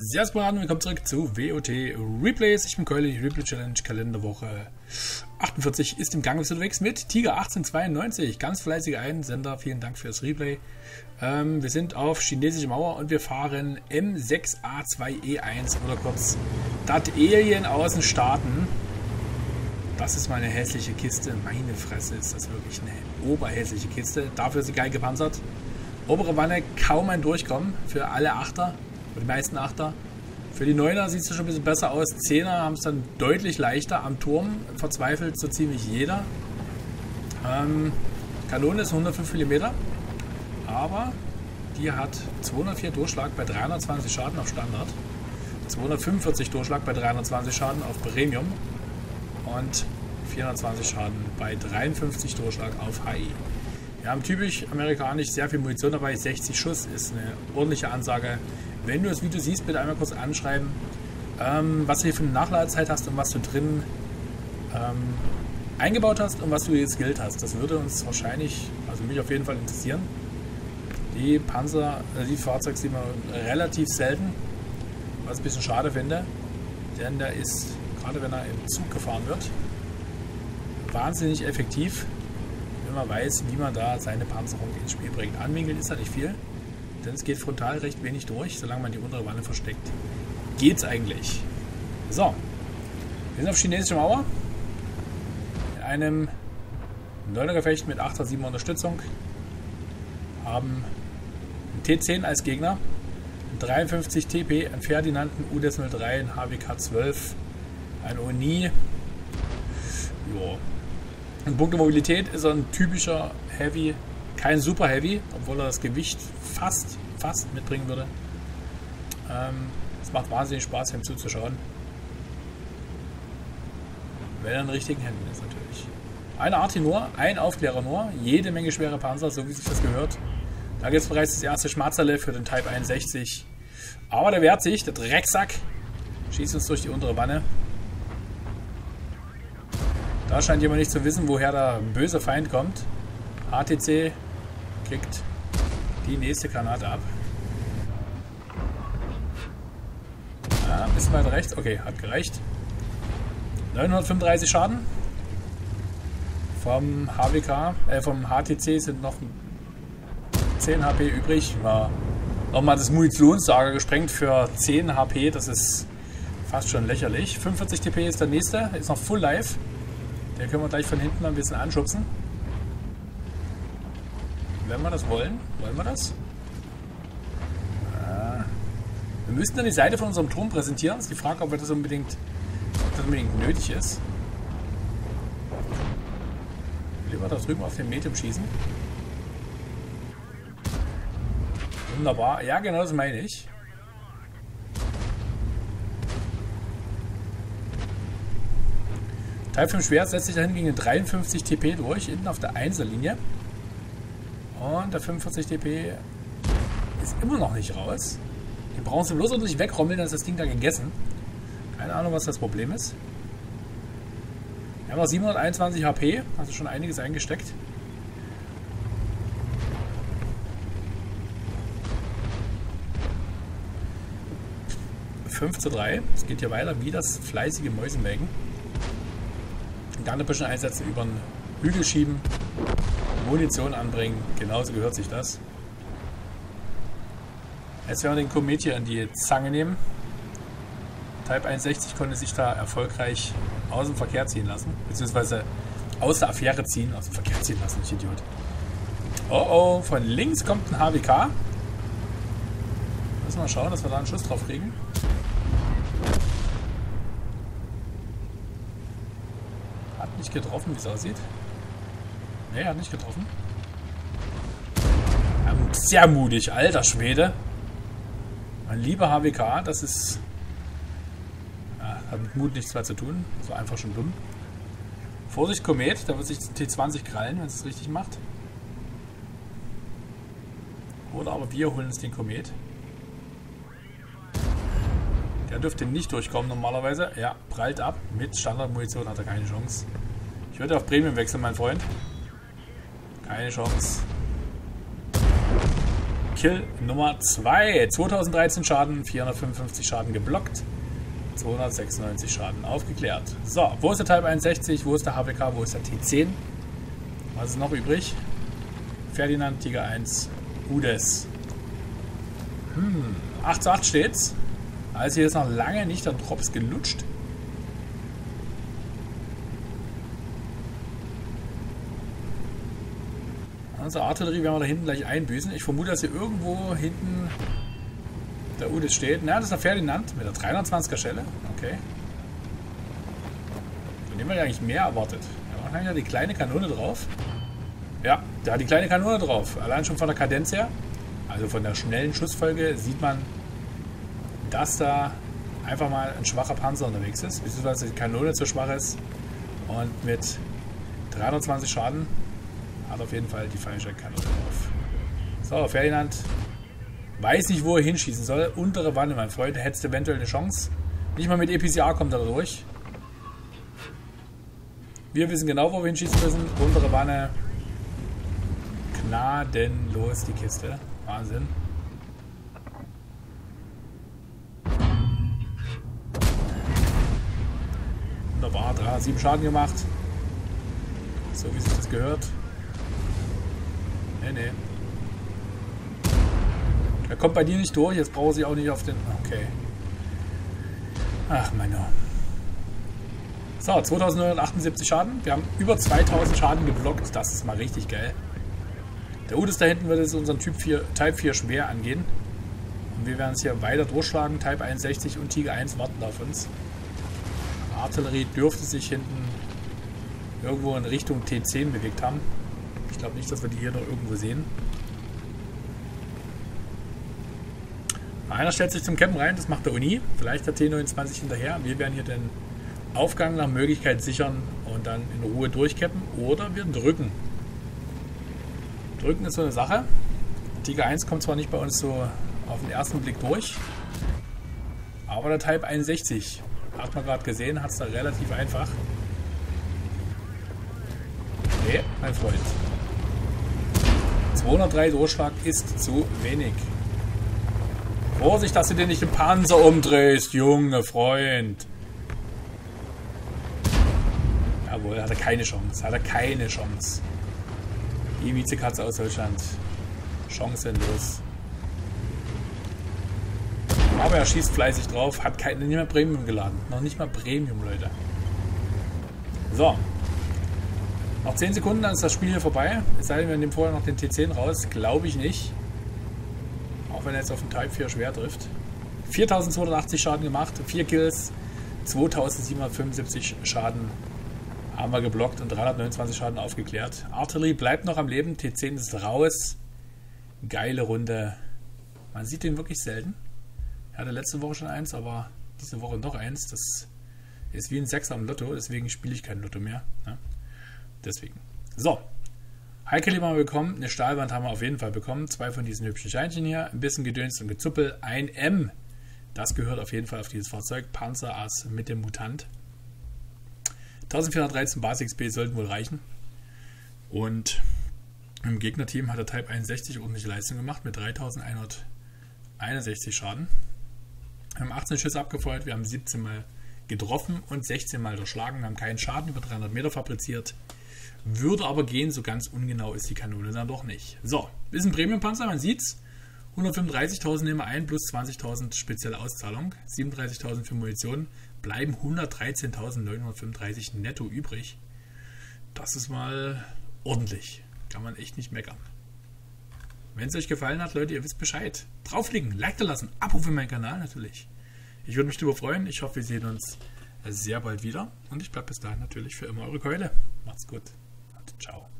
Servus, Braten, willkommen zurück zu WOT Replays. Ich bin Keule, Replay Challenge Kalenderwoche 48 ist im Gang unterwegs mit Tiger 1892. Ganz fleißiger Einsender, vielen Dank fürs Replay. Ähm, wir sind auf chinesische Mauer und wir fahren M6A2E1 oder kurz Dat Alien aus den Staaten. Das ist meine hässliche Kiste. Meine Fresse ist das wirklich eine oberhässliche Kiste. Dafür ist sie geil gepanzert. Obere Wanne kaum ein Durchkommen für alle Achter. Die meisten Achter. Für die Neuner sieht es schon ein bisschen besser aus. Zehner haben es dann deutlich leichter. Am Turm verzweifelt so ziemlich jeder. Ähm, Kanone ist 105 mm. Aber die hat 204 Durchschlag bei 320 Schaden auf Standard. 245 Durchschlag bei 320 Schaden auf Premium. Und 420 Schaden bei 53 Durchschlag auf HI. Wir haben typisch amerikanisch sehr viel Munition dabei. 60 Schuss ist eine ordentliche Ansage. Wenn du das Video siehst, bitte einmal kurz anschreiben, ähm, was du hier für eine Nachladezeit hast und was du drin ähm, eingebaut hast und was du jetzt Geld hast. Das würde uns wahrscheinlich, also mich auf jeden Fall interessieren. Die Panzer, äh, die Fahrzeuge sieht man relativ selten, was ich ein bisschen schade finde, denn der ist, gerade wenn er im Zug gefahren wird, wahnsinnig effektiv, wenn man weiß, wie man da seine Panzerung ins Spiel bringt. Anwinkeln ist da nicht viel. Denn es geht frontal recht wenig durch, solange man die untere Wanne versteckt. Geht's eigentlich. So. Wir sind auf chinesischer Mauer. In einem 9er Gefecht mit 8er, 7er Unterstützung. Haben einen T10 als Gegner. Einen 53 TP, einen Ferdinanden U-03, einen HWK 12, ein Oni. Jo. In puncto Mobilität ist er ein typischer Heavy kein Super Heavy, obwohl er das Gewicht fast, fast mitbringen würde. Ähm, es macht wahnsinnig Spaß, ihm zuzuschauen. Wenn er in richtigen Händen ist, natürlich. Eine Arti nur, ein Aufklärer nur, jede Menge schwere Panzer, so wie sich das gehört. Da gibt es bereits das erste Schmatzerle für den Type 61. Aber der wehrt sich, der Drecksack. Schießt uns durch die untere Wanne. Da scheint jemand nicht zu wissen, woher der böse Feind kommt. ATC kriegt die nächste Granate ab. Ja, ein bisschen weiter rechts. Okay, hat gereicht. 935 Schaden. Vom HWK, äh, vom HTC sind noch 10 HP übrig. War nochmal das Munitionslager gesprengt für 10 HP. Das ist fast schon lächerlich. 45 TP ist der nächste. Ist noch Full Life. Den können wir gleich von hinten ein bisschen anschubsen. Wenn wir das wollen, wollen wir das? Ah. Wir müssten dann die Seite von unserem Turm präsentieren. Ist die Frage, ob das unbedingt, ob das unbedingt nötig ist. Lieber da drüben auf den Medium schießen. Wunderbar. Ja, genau das meine ich. Teil 5 Schwert setzt sich dahin gegen 53 TP durch, hinten auf der 1er Linie. Und der 45 dp ist immer noch nicht raus. Den brauchen sie bloß unter sich wegrommeln, dann ist das Ding da gegessen. Keine Ahnung, was das Problem ist. Wir haben noch 721 HP, also schon einiges eingesteckt. Fünf zu 3. Es geht hier weiter wie das fleißige Mäusenmelken. Dann ein bisschen einsetzen über den Hügel schieben. Munition anbringen. Genauso gehört sich das. Jetzt werden wir den Komet hier an die Zange nehmen. Type 61 konnte sich da erfolgreich aus dem Verkehr ziehen lassen. Beziehungsweise aus der Affäre ziehen, aus dem Verkehr ziehen lassen, ich Idiot. Oh oh, von links kommt ein HWK. Müssen wir schauen, dass wir da einen Schuss drauf kriegen. Hat nicht getroffen, wie es aussieht. Ne, hat nicht getroffen. Ja, sehr mutig, alter Schwede. Mein lieber HWK, das ist... Ja, hat mit Mut nichts mehr zu tun. War einfach schon dumm. Vorsicht, Komet, da wird sich T20 krallen, wenn es es richtig macht. Oder aber wir holen uns den Komet. Der dürfte nicht durchkommen normalerweise. Ja, prallt ab. Mit Standardmunition hat er keine Chance. Ich würde auf Premium wechseln, mein Freund. Keine Chance. Kill Nummer 2. 2013 Schaden, 455 Schaden geblockt. 296 Schaden aufgeklärt. So, wo ist der Type 61? Wo ist der HWK? Wo ist der T10? Was ist noch übrig? Ferdinand, Tiger 1, Udes. Hm, 8 zu 8 steht's. Also hier ist noch lange nicht der Drops gelutscht. Unsere Artillerie werden wir da hinten gleich einbüßen. Ich vermute, dass hier irgendwo hinten der Udis steht. Na, das ist der Ferdinand mit der 320er Schelle. Okay. Von dem wir ja eigentlich mehr erwartet. Da haben ja die kleine Kanone drauf. Ja, da hat die kleine Kanone drauf. Allein schon von der Kadenz her, also von der schnellen Schussfolge, sieht man, dass da einfach mal ein schwacher Panzer unterwegs ist, beziehungsweise die Kanone zu schwach ist. Und mit 320 Schaden hat auf jeden Fall die falsche Kanone drauf. So, Ferdinand weiß nicht, wo er hinschießen soll. Untere Wanne, mein Freund. Hättest du eventuell eine Chance. Nicht mal mit EPCA kommt er durch. Wir wissen genau, wo wir hinschießen müssen. Untere Wanne. Gnadenlos die Kiste. Wahnsinn. Wunderbar, 3, 7 Schaden gemacht. So wie sich das gehört. Nee, nee. Er kommt bei dir nicht durch, jetzt brauche ich auch nicht auf den... Okay. Ach, meine... So, 2978 Schaden. Wir haben über 2000 Schaden geblockt. Das ist mal richtig geil. Der Udis da hinten wird es unseren Typ 4, Type 4 schwer angehen. Und wir werden es hier weiter durchschlagen. Type 61 und Tiger 1 warten auf uns. Artillerie dürfte sich hinten irgendwo in Richtung T10 bewegt haben. Ich glaube nicht, dass wir die hier noch irgendwo sehen. Einer stellt sich zum Campen rein, das macht der Uni. Vielleicht der T29 hinterher. Wir werden hier den Aufgang nach Möglichkeit sichern und dann in Ruhe durchcappen. Oder wir drücken. Drücken ist so eine Sache. Tiger 1 kommt zwar nicht bei uns so auf den ersten Blick durch, aber der Type 61, hat man gerade gesehen, hat es da relativ einfach. Nee, mein Freund. 203 Durchschlag ist zu wenig. Vorsicht, dass du dir nicht den Panzer umdrehst, Junge Freund. Jawohl, hat er keine Chance. Hat er keine Chance. Die Vizekatze aus Deutschland. Chancenlos. Aber er schießt fleißig drauf. Hat keine, nicht mehr Premium geladen. Noch nicht mal Premium, Leute. So. Noch 10 Sekunden, dann ist das Spiel hier vorbei. Es sei denn, wir nehmen vorher noch den T10 raus. Glaube ich nicht. Auch wenn er jetzt auf den Type 4 schwer trifft. 4280 Schaden gemacht, 4 Kills, 2775 Schaden haben wir geblockt und 329 Schaden aufgeklärt. Artillerie bleibt noch am Leben, T10 ist raus. Geile Runde. Man sieht den wirklich selten. Er hatte letzte Woche schon eins, aber diese Woche noch eins. Das ist wie ein Sechser am Lotto, deswegen spiele ich kein Lotto mehr. Ja. Deswegen. So. Heikeli haben wir bekommen. Eine Stahlwand haben wir auf jeden Fall bekommen. Zwei von diesen hübschen Scheinchen hier. Ein bisschen Gedöns und Gezuppel. Ein M. Das gehört auf jeden Fall auf dieses Fahrzeug. Panzerass mit dem Mutant. 1413 Basis XP sollten wohl reichen. Und im Gegnerteam hat der Type 61 ordentliche Leistung gemacht mit 3161 Schaden. Wir haben 18 Schüsse abgefeuert, wir haben 17 Mal getroffen und 16 Mal durchschlagen. Wir haben keinen Schaden über 300 Meter fabriziert. Würde aber gehen, so ganz ungenau ist die Kanone dann doch nicht. So, ist ein Premium-Panzer, man sieht's. 135.000 nehmen wir ein, plus 20.000 spezielle Auszahlung. 37.000 für Munition. Bleiben 113.935 netto übrig. Das ist mal ordentlich. Kann man echt nicht meckern. Wenn es euch gefallen hat, Leute, ihr wisst Bescheid. Draufklicken, Like da lassen, Abo für meinen Kanal natürlich. Ich würde mich darüber freuen. Ich hoffe, wir sehen uns sehr bald wieder. Und ich bleibe bis dahin natürlich für immer eure Keule. Macht's gut. Ciao.